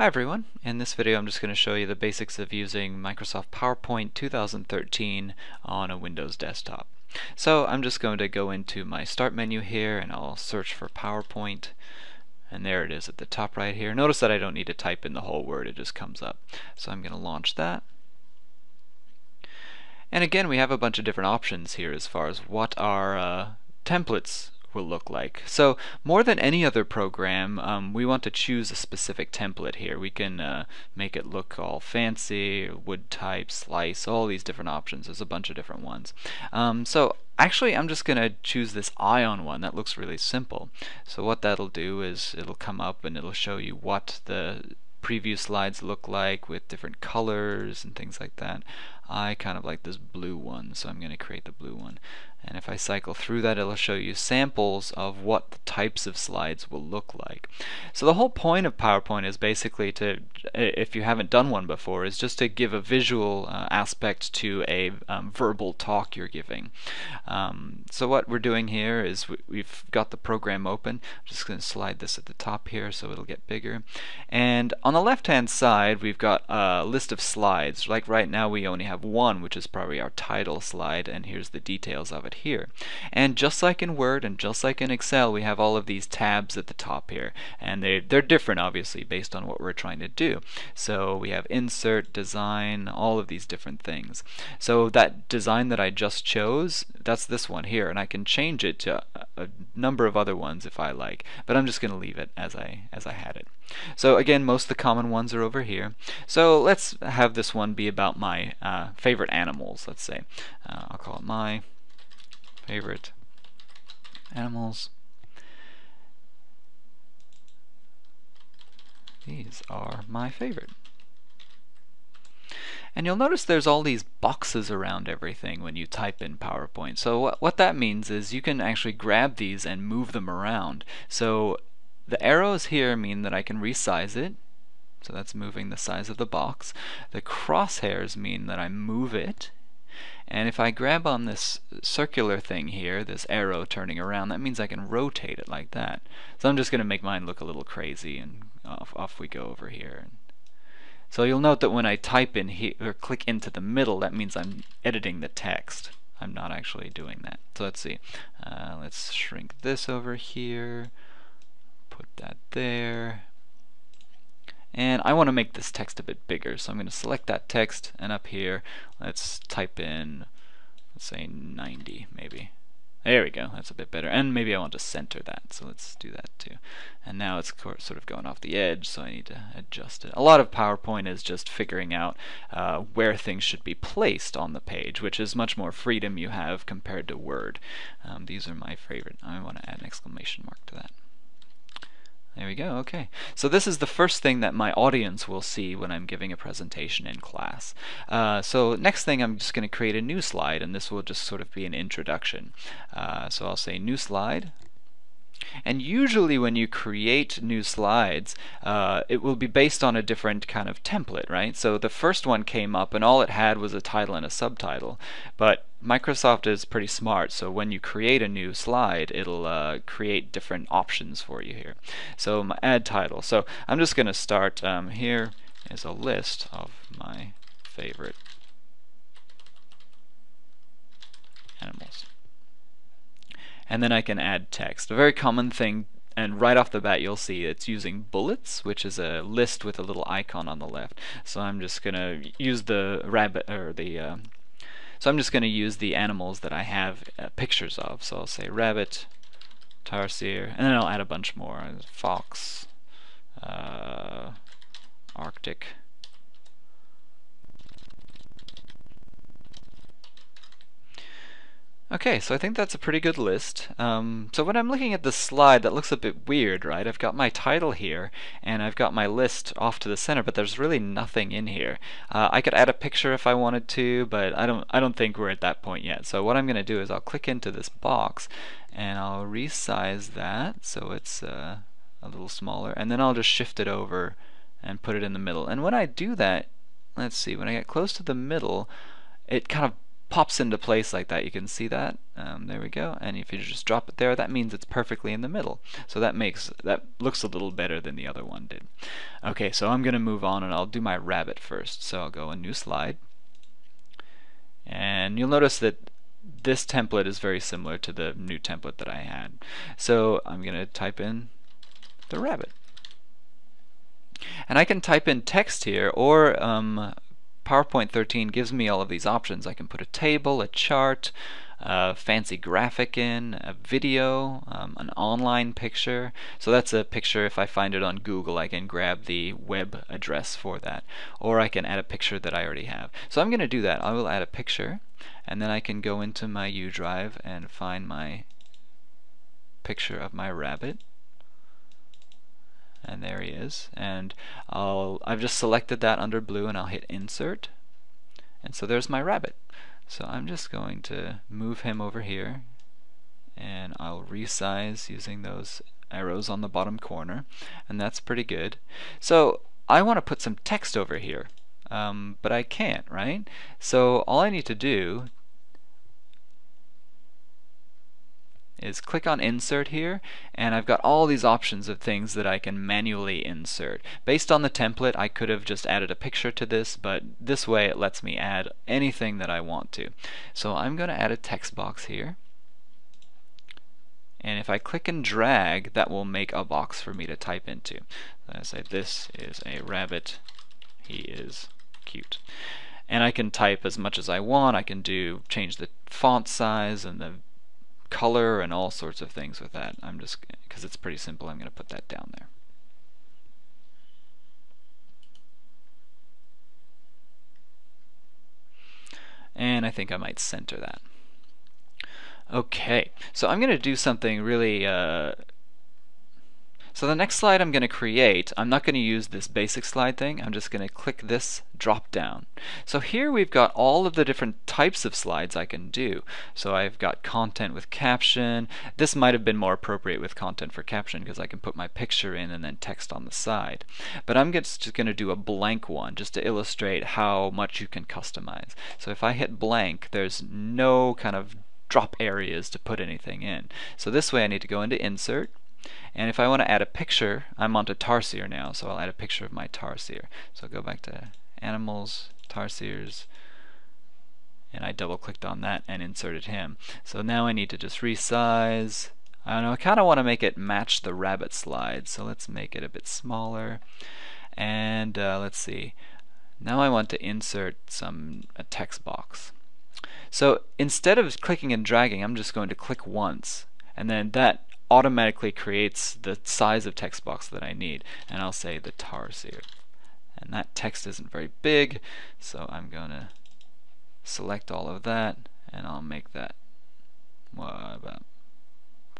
Hi everyone, in this video I'm just going to show you the basics of using Microsoft PowerPoint 2013 on a Windows desktop. So I'm just going to go into my start menu here and I'll search for PowerPoint and there it is at the top right here. Notice that I don't need to type in the whole word, it just comes up. So I'm going to launch that. And again we have a bunch of different options here as far as what our uh, templates will look like. So more than any other program, um, we want to choose a specific template here. We can uh, make it look all fancy, wood type, slice, all these different options. There's a bunch of different ones. Um, so actually I'm just going to choose this ion one. That looks really simple. So what that'll do is it'll come up and it'll show you what the preview slides look like with different colors and things like that. I kind of like this blue one, so I'm going to create the blue one. And if I cycle through that, it'll show you samples of what the types of slides will look like. So the whole point of PowerPoint is basically to, if you haven't done one before, is just to give a visual uh, aspect to a um, verbal talk you're giving. Um, so what we're doing here is we, have got the program open. I'm just going to slide this at the top here so it'll get bigger. And on the left-hand side, we've got a list of slides. Like right now, we only have one, which is probably our title slide, and here's the details of it here. And just like in Word and just like in Excel, we have all of these tabs at the top here. And they, they're different, obviously, based on what we're trying to do. So we have Insert, Design, all of these different things. So that design that I just chose, that's this one here. And I can change it to a, a number of other ones if I like. But I'm just going to leave it as I, as I had it. So again, most of the common ones are over here. So let's have this one be about my uh, favorite animals, let's say. Uh, I'll call it my favorite animals. These are my favorite. And you'll notice there's all these boxes around everything when you type in PowerPoint. So what, what that means is you can actually grab these and move them around. So the arrows here mean that I can resize it. So that's moving the size of the box. The crosshairs mean that I move it and if I grab on this circular thing here, this arrow turning around, that means I can rotate it like that. So I'm just going to make mine look a little crazy, and off, off we go over here. So you'll note that when I type in here, or click into the middle, that means I'm editing the text. I'm not actually doing that. So let's see. Uh, let's shrink this over here, that there, and I want to make this text a bit bigger so I'm going to select that text and up here let's type in let's say 90 maybe. There we go that's a bit better and maybe I want to center that so let's do that too. And now it's sort of going off the edge so I need to adjust it. A lot of PowerPoint is just figuring out uh, where things should be placed on the page which is much more freedom you have compared to Word. Um, these are my favorite. I want to add an exclamation mark to that there we go, okay. So this is the first thing that my audience will see when I'm giving a presentation in class. Uh, so next thing I'm just going to create a new slide and this will just sort of be an introduction. Uh, so I'll say new slide, and usually when you create new slides, uh, it will be based on a different kind of template, right? So the first one came up and all it had was a title and a subtitle. But Microsoft is pretty smart, so when you create a new slide, it'll uh, create different options for you here. So my add title. So I'm just going to start um, here is a list of my favorite animals and then I can add text. A very common thing and right off the bat you'll see it's using bullets which is a list with a little icon on the left. So I'm just gonna use the rabbit or the uh, so I'm just gonna use the animals that I have uh, pictures of. So I'll say rabbit tarsier and then I'll add a bunch more. Fox uh, arctic Okay, so I think that's a pretty good list. Um, so when I'm looking at this slide, that looks a bit weird, right? I've got my title here, and I've got my list off to the center, but there's really nothing in here. Uh, I could add a picture if I wanted to, but I don't, I don't think we're at that point yet. So what I'm going to do is I'll click into this box, and I'll resize that so it's uh, a little smaller, and then I'll just shift it over and put it in the middle. And when I do that, let's see, when I get close to the middle, it kind of pops into place like that. You can see that. Um, there we go. And if you just drop it there, that means it's perfectly in the middle. So that makes that looks a little better than the other one did. Okay, so I'm going to move on and I'll do my rabbit first. So I'll go a new slide. And you'll notice that this template is very similar to the new template that I had. So I'm going to type in the rabbit. And I can type in text here or um, PowerPoint 13 gives me all of these options. I can put a table, a chart, a fancy graphic in, a video, um, an online picture. So that's a picture, if I find it on Google, I can grab the web address for that. Or I can add a picture that I already have. So I'm going to do that. I will add a picture, and then I can go into my U drive and find my picture of my rabbit and there he is. And I'll I've just selected that under blue and I'll hit insert. And so there's my rabbit. So I'm just going to move him over here. And I'll resize using those arrows on the bottom corner. And that's pretty good. So I want to put some text over here. Um, but I can't right? So all I need to do is click on insert here and I've got all these options of things that I can manually insert. Based on the template I could have just added a picture to this but this way it lets me add anything that I want to. So I'm going to add a text box here and if I click and drag that will make a box for me to type into. I say this is a rabbit, he is cute. And I can type as much as I want, I can do change the font size and the color and all sorts of things with that. I'm just, because it's pretty simple, I'm going to put that down there. And I think I might center that. Okay, so I'm going to do something really uh, so the next slide I'm going to create, I'm not going to use this basic slide thing, I'm just going to click this drop down. So here we've got all of the different types of slides I can do. So I've got content with caption, this might have been more appropriate with content for caption because I can put my picture in and then text on the side. But I'm just going to do a blank one just to illustrate how much you can customize. So if I hit blank, there's no kind of drop areas to put anything in. So this way I need to go into insert and if I want to add a picture, I'm onto Tarsier now, so I'll add a picture of my Tarsier. So I'll go back to Animals, Tarsiers, and I double clicked on that and inserted him. So now I need to just resize. I don't know, I kind of want to make it match the rabbit slide, so let's make it a bit smaller. And uh, let's see, now I want to insert some a text box. So instead of clicking and dragging, I'm just going to click once, and then that automatically creates the size of text box that I need. And I'll say the tarsier and that text isn't very big so I'm gonna select all of that and I'll make that what about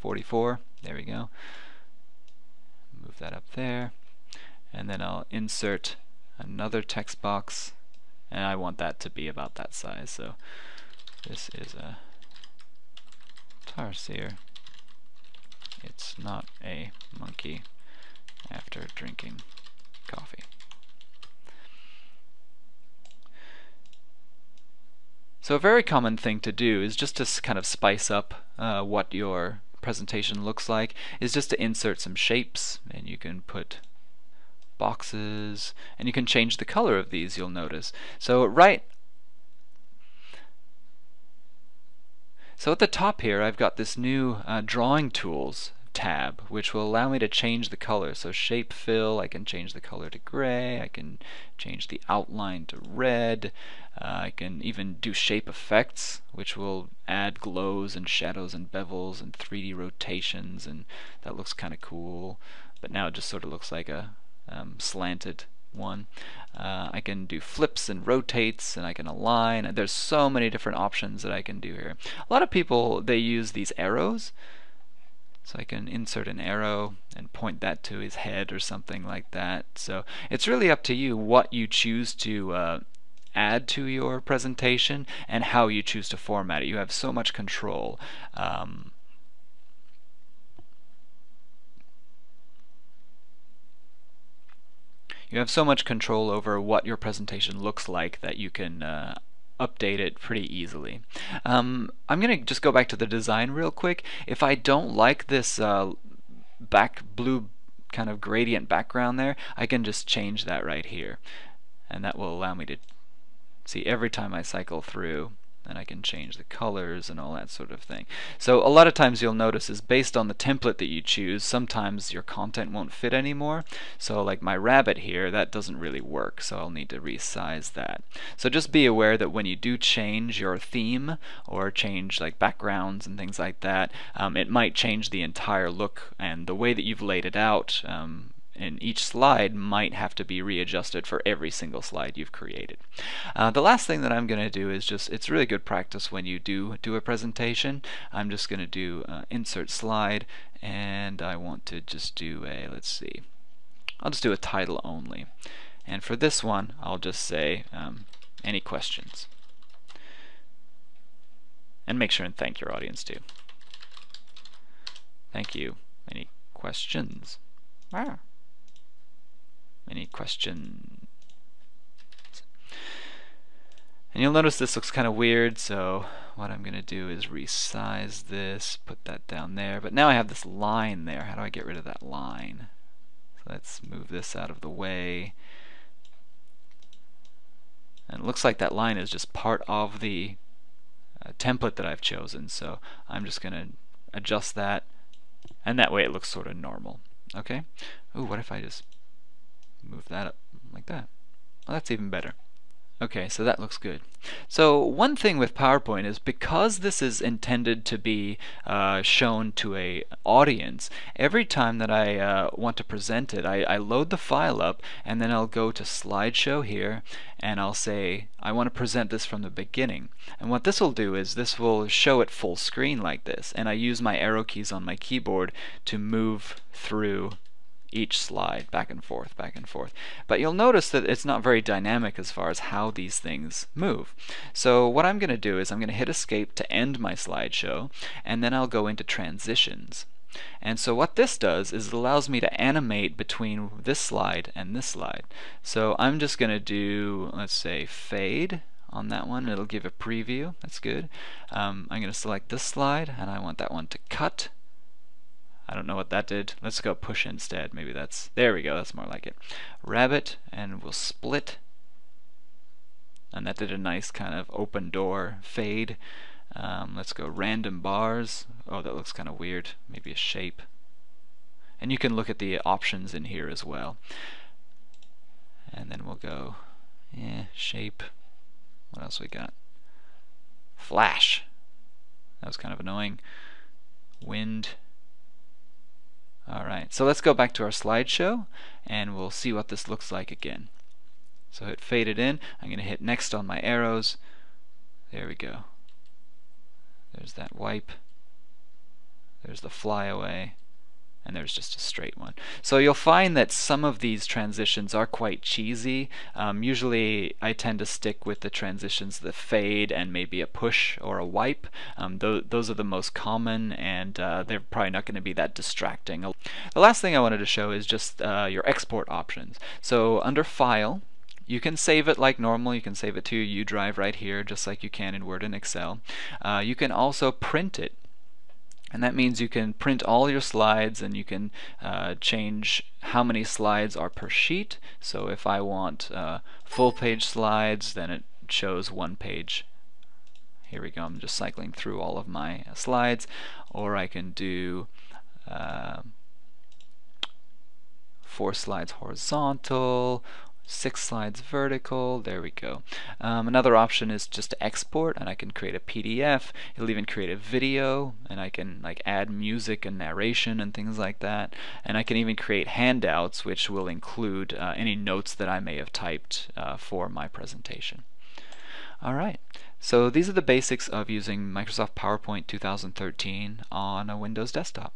44 there we go. Move that up there. And then I'll insert another text box and I want that to be about that size. So this is a tarsier it's not a monkey after drinking coffee. So a very common thing to do is just to kind of spice up uh, what your presentation looks like is just to insert some shapes and you can put boxes and you can change the color of these you'll notice. So right So at the top here I've got this new uh, drawing tools tab which will allow me to change the color. So shape fill, I can change the color to gray, I can change the outline to red, uh, I can even do shape effects which will add glows and shadows and bevels and 3D rotations and that looks kind of cool but now it just sort of looks like a um, slanted one. Uh, I can do flips and rotates and I can align there's so many different options that I can do here. A lot of people they use these arrows so I can insert an arrow and point that to his head or something like that. So it's really up to you what you choose to uh, add to your presentation and how you choose to format it. You have so much control. Um, you have so much control over what your presentation looks like that you can uh, update it pretty easily. Um, I'm going to just go back to the design real quick. If I don't like this uh, back blue kind of gradient background there, I can just change that right here. And that will allow me to see every time I cycle through and I can change the colors and all that sort of thing. So a lot of times you'll notice is based on the template that you choose, sometimes your content won't fit anymore. So like my rabbit here, that doesn't really work, so I'll need to resize that. So just be aware that when you do change your theme or change like backgrounds and things like that, um, it might change the entire look and the way that you've laid it out um, and each slide might have to be readjusted for every single slide you've created. Uh, the last thing that I'm going to do is just, it's really good practice when you do do a presentation. I'm just going to do uh, insert slide and I want to just do a, let's see, I'll just do a title only. And for this one, I'll just say, um, any questions? And make sure and thank your audience too. Thank you. Any questions? Ah. Any questions? And you'll notice this looks kind of weird, so what I'm going to do is resize this, put that down there. But now I have this line there. How do I get rid of that line? So let's move this out of the way. And it looks like that line is just part of the uh, template that I've chosen. So I'm just going to adjust that, and that way it looks sort of normal. Okay? Ooh, what if I just move that up like that. Well, that's even better. Okay, so that looks good. So one thing with PowerPoint is because this is intended to be uh, shown to a audience, every time that I uh, want to present it, I, I, load the file up and then I'll go to slideshow here and I'll say I want to present this from the beginning. And what this will do is this will show it full screen like this and I use my arrow keys on my keyboard to move through each slide back and forth, back and forth. But you'll notice that it's not very dynamic as far as how these things move. So what I'm going to do is I'm going to hit escape to end my slideshow and then I'll go into transitions. And so what this does is it allows me to animate between this slide and this slide. So I'm just going to do, let's say, fade on that one. It'll give a preview. That's good. Um, I'm going to select this slide and I want that one to cut I don't know what that did. Let's go push instead. Maybe that's, there we go, that's more like it. Rabbit, and we'll split. And that did a nice kind of open door fade. Um, let's go random bars. Oh, that looks kind of weird. Maybe a shape. And you can look at the options in here as well. And then we'll go, yeah, shape. What else we got? Flash. That was kind of annoying. Wind. Alright, so let's go back to our slideshow and we'll see what this looks like again. So it faded in. I'm going to hit next on my arrows. There we go. There's that wipe. There's the flyaway and there's just a straight one. So you'll find that some of these transitions are quite cheesy. Um, usually I tend to stick with the transitions that fade and maybe a push or a wipe. Um, th those are the most common and uh, they're probably not going to be that distracting. The last thing I wanted to show is just uh, your export options. So under File, you can save it like normal. You can save it to your U drive right here, just like you can in Word and Excel. Uh, you can also print it and that means you can print all your slides and you can uh, change how many slides are per sheet. So if I want uh, full page slides, then it shows one page. Here we go, I'm just cycling through all of my uh, slides. Or I can do uh, four slides horizontal six slides vertical there we go. Um, another option is just to export and I can create a PDF it'll even create a video and I can like add music and narration and things like that. And I can even create handouts which will include uh, any notes that I may have typed uh, for my presentation. Alright so these are the basics of using Microsoft PowerPoint 2013 on a Windows desktop